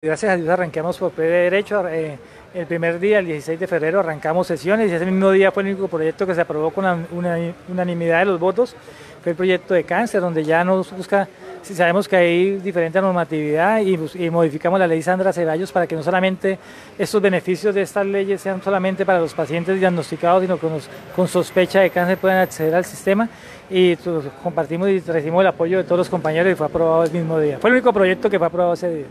Gracias a Dios arranquemos por pie de derecho. Eh, el primer día, el 16 de febrero, arrancamos sesiones y ese mismo día fue el único proyecto que se aprobó con una unanimidad de los votos. Fue el proyecto de cáncer, donde ya nos busca, si sabemos que hay diferente normatividad y, y, modificamos la ley Sandra Ceballos para que no solamente estos beneficios de estas leyes sean solamente para los pacientes diagnosticados, sino que con sospecha de cáncer puedan acceder al sistema. Y pues, compartimos y recibimos el apoyo de todos los compañeros y fue aprobado el mismo día. Fue el único proyecto que fue aprobado ese día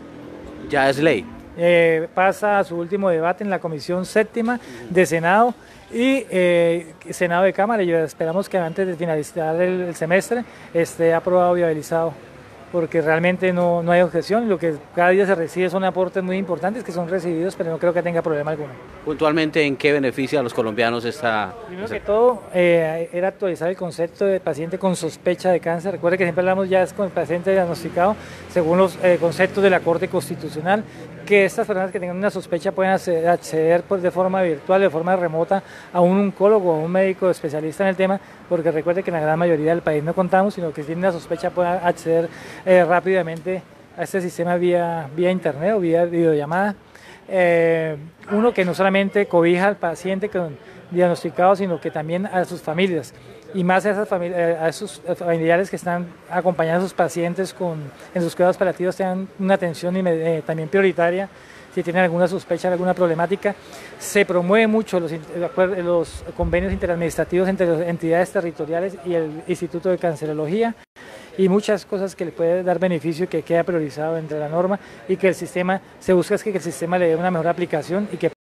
ya es ley. Eh, pasa a su último debate en la Comisión Séptima de Senado y eh, Senado de Cámara y esperamos que antes de finalizar el, semestre esté aprobado y viabilizado porque realmente no, no hay objeción. Lo que cada día se recibe son aportes muy importantes que son recibidos, pero no creo que tenga problema alguno. Puntualmente, ¿en qué beneficia a los colombianos esta...? Primero que todo, eh, era actualizar el concepto de paciente con sospecha de cáncer. Recuerde que siempre hablamos ya con el paciente diagnosticado según los eh, conceptos de la Corte Constitucional, que estas personas que tengan una sospecha pueden acceder, pues, de forma virtual, de forma remota, a un oncólogo o un médico especialista en el tema, porque recuerde que en la gran mayoría del país no contamos, sino que si tienen una sospecha pueden acceder eh, rápidamente a este sistema vía, vía internet o vía videollamada. Eh, uno que no solamente cobija al paciente con diagnosticado, sino que también a sus familias y más a, esas eh, a esos familiares que están acompañando a sus pacientes con, en sus cuidados paliativos tengan una atención eh, también prioritaria si tienen alguna sospecha, alguna problemática. Se promueve mucho los, los convenios interadministrativos entre las entidades territoriales y el Instituto de Cancerología y muchas cosas que le puede dar beneficio y que queda priorizado entre la norma y que el sistema, se busca es que el sistema le dé una mejor aplicación y que